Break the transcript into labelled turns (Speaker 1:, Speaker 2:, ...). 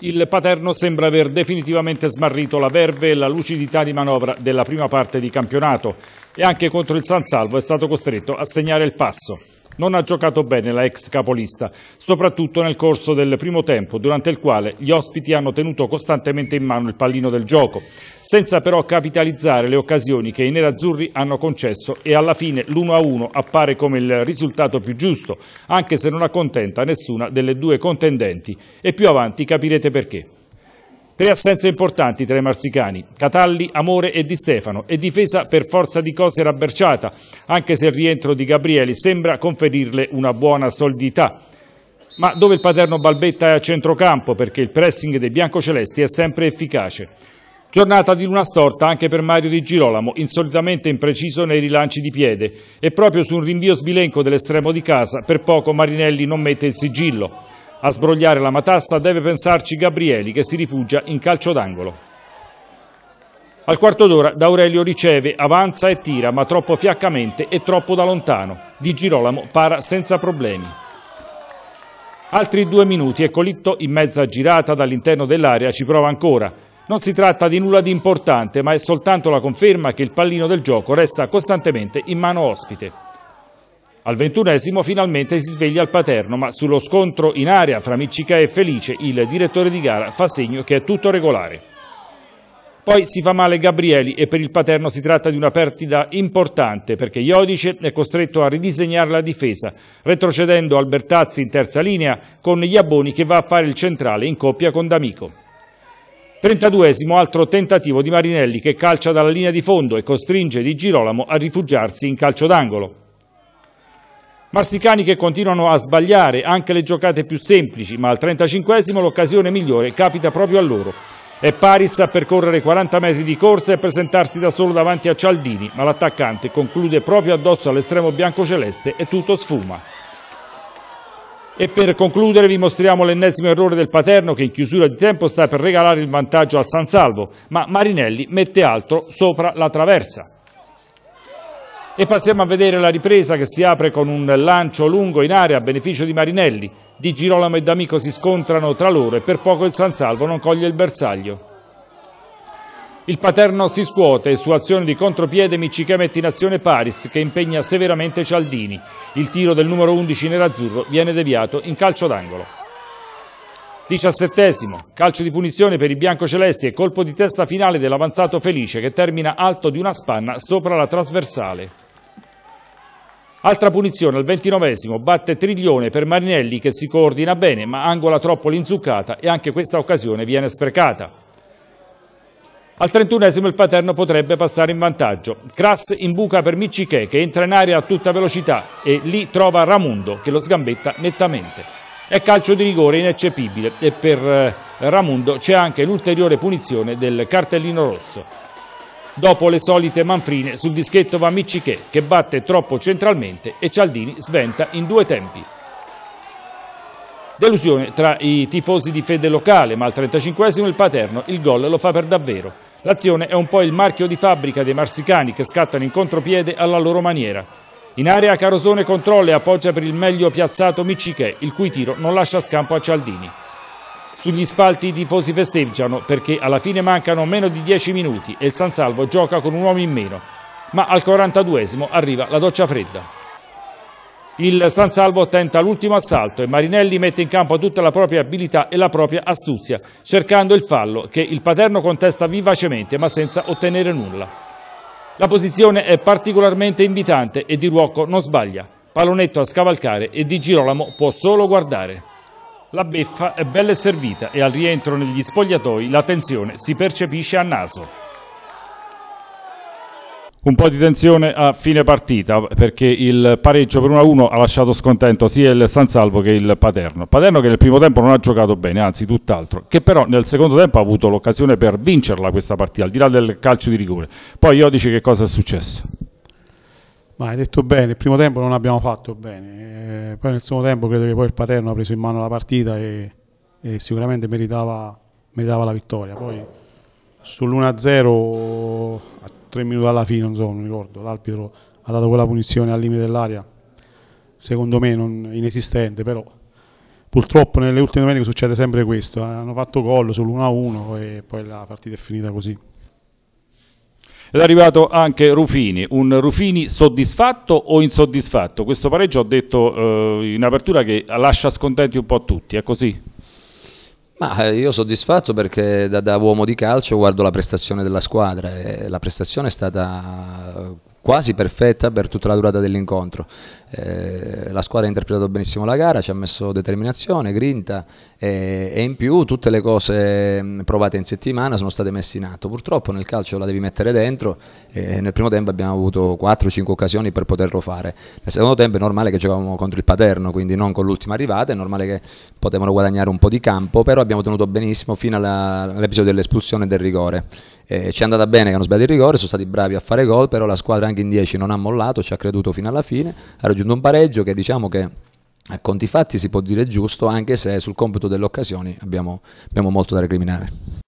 Speaker 1: Il Paterno sembra aver definitivamente smarrito la verve e la lucidità di manovra della prima parte di campionato e anche contro il San Salvo è stato costretto a segnare il passo. Non ha giocato bene la ex capolista, soprattutto nel corso del primo tempo, durante il quale gli ospiti hanno tenuto costantemente in mano il pallino del gioco, senza però capitalizzare le occasioni che i nerazzurri hanno concesso e alla fine l'1-1 appare come il risultato più giusto, anche se non accontenta nessuna delle due contendenti e più avanti capirete perché. Tre assenze importanti tra i marsicani, Catalli, Amore e Di Stefano, e difesa per forza di cose rabberciata, anche se il rientro di Gabrieli sembra conferirle una buona solidità. Ma dove il paterno balbetta è a centrocampo perché il pressing dei biancocelesti è sempre efficace. Giornata di luna storta anche per Mario Di Girolamo, insolitamente impreciso nei rilanci di piede e proprio su un rinvio sbilenco dell'estremo di casa per poco Marinelli non mette il sigillo. A sbrogliare la matassa deve pensarci Gabrieli che si rifugia in calcio d'angolo. Al quarto d'ora D'Aurelio riceve, avanza e tira, ma troppo fiaccamente e troppo da lontano. Di Girolamo para senza problemi. Altri due minuti e Colitto in mezza girata dall'interno dell'area ci prova ancora. Non si tratta di nulla di importante, ma è soltanto la conferma che il pallino del gioco resta costantemente in mano ospite. Al ventunesimo finalmente si sveglia il Paterno, ma sullo scontro in area fra Miccica e Felice il direttore di gara fa segno che è tutto regolare. Poi si fa male Gabrieli e per il Paterno si tratta di una perdita importante perché Iodice è costretto a ridisegnare la difesa, retrocedendo Albertazzi in terza linea con Iaboni che va a fare il centrale in coppia con D'Amico. 32esimo altro tentativo di Marinelli che calcia dalla linea di fondo e costringe Di Girolamo a rifugiarsi in calcio d'angolo. Marsicani che continuano a sbagliare anche le giocate più semplici, ma al 35esimo l'occasione migliore capita proprio a loro. È Paris a percorrere 40 metri di corsa e presentarsi da solo davanti a Cialdini, ma l'attaccante conclude proprio addosso all'estremo biancoceleste e tutto sfuma. E per concludere vi mostriamo l'ennesimo errore del Paterno che in chiusura di tempo sta per regalare il vantaggio al San Salvo, ma Marinelli mette altro sopra la traversa. E passiamo a vedere la ripresa che si apre con un lancio lungo in area a beneficio di Marinelli. Di Girolamo e D'Amico si scontrano tra loro e per poco il San Salvo non coglie il bersaglio. Il Paterno si scuote e su azione di contropiede Micciche mette in azione Paris che impegna severamente Cialdini. Il tiro del numero 11 nerazzurro viene deviato in calcio d'angolo. Diciassettesimo, calcio di punizione per i biancocelesti e colpo di testa finale dell'avanzato Felice che termina alto di una spanna sopra la trasversale. Altra punizione al ventinovesimo, batte Triglione per Marinelli che si coordina bene ma angola troppo l'inzuccata e anche questa occasione viene sprecata. Al trentunesimo il Paterno potrebbe passare in vantaggio. Crass imbuca per Micciche che entra in area a tutta velocità e lì trova Ramundo che lo sgambetta nettamente. È calcio di rigore ineccepibile e per eh, Ramundo c'è anche l'ulteriore punizione del cartellino rosso. Dopo le solite manfrine sul dischetto va Micciche che batte troppo centralmente e Cialdini sventa in due tempi. Delusione tra i tifosi di fede locale, ma al 35esimo il Paterno il gol lo fa per davvero. L'azione è un po' il marchio di fabbrica dei marsicani che scattano in contropiede alla loro maniera. In area Carosone controlla e appoggia per il meglio piazzato Micciche, il cui tiro non lascia scampo a Cialdini. Sugli spalti i tifosi festeggiano perché alla fine mancano meno di 10 minuti e il San Salvo gioca con un uomo in meno. Ma al 42esimo arriva la doccia fredda. Il San Salvo tenta l'ultimo assalto e Marinelli mette in campo tutta la propria abilità e la propria astuzia, cercando il fallo che il Paterno contesta vivacemente ma senza ottenere nulla. La posizione è particolarmente invitante e Di Ruocco non sbaglia. Palonetto a scavalcare e Di Girolamo può solo guardare. La beffa è bella servita e al rientro negli spogliatoi la tensione si percepisce a naso. Un po' di tensione a fine partita perché il pareggio per 1-1 ha lasciato scontento sia il San Salvo che il Paterno. Paterno che nel primo tempo non ha giocato bene, anzi tutt'altro, che però nel secondo tempo ha avuto l'occasione per vincerla questa partita, al di là del calcio di rigore. Poi io dice che cosa è successo.
Speaker 2: Ma hai detto bene, il primo tempo non abbiamo fatto bene, eh, poi nel secondo tempo credo che poi il Paterno ha preso in mano la partita e, e sicuramente meritava, meritava, la vittoria. Poi sull'1-0 a tre minuti alla fine, non so, non ricordo, l'arbitro ha dato quella punizione al limite dell'aria, secondo me non inesistente, però purtroppo nelle ultime domeniche succede sempre questo, hanno fatto gol sull'1-1 e poi la partita è finita così.
Speaker 1: Ed è arrivato anche Rufini, un Rufini soddisfatto o insoddisfatto? Questo pareggio ho detto eh, in apertura che lascia scontenti un po' tutti, è così?
Speaker 3: Ma eh, io soddisfatto perché da, da, uomo di calcio guardo la prestazione della squadra e la prestazione è stata quasi perfetta per tutta la durata dell'incontro. Eh, la squadra ha interpretato benissimo la gara, ci ha messo determinazione, grinta e, e, in più tutte le cose provate in settimana sono state messe in atto. Purtroppo nel calcio la devi mettere dentro e nel primo tempo abbiamo avuto 4-5 occasioni per poterlo fare. Nel secondo tempo è normale che giocavamo contro il Paterno, quindi non con l'ultima arrivata, è normale che potevano guadagnare un po' di campo, però abbiamo tenuto benissimo fino all'episodio dell'espulsione del rigore. Eh, ci è andata bene che hanno sbagliato il rigore, sono stati bravi a fare gol, però la squadra anche in 10 non ha mollato, ci ha creduto fino alla fine, ha raggiunto un pareggio che diciamo che a conti fatti si può dire giusto, anche se sul computo delle occasioni abbiamo, abbiamo molto da recriminare.